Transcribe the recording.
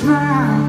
smile.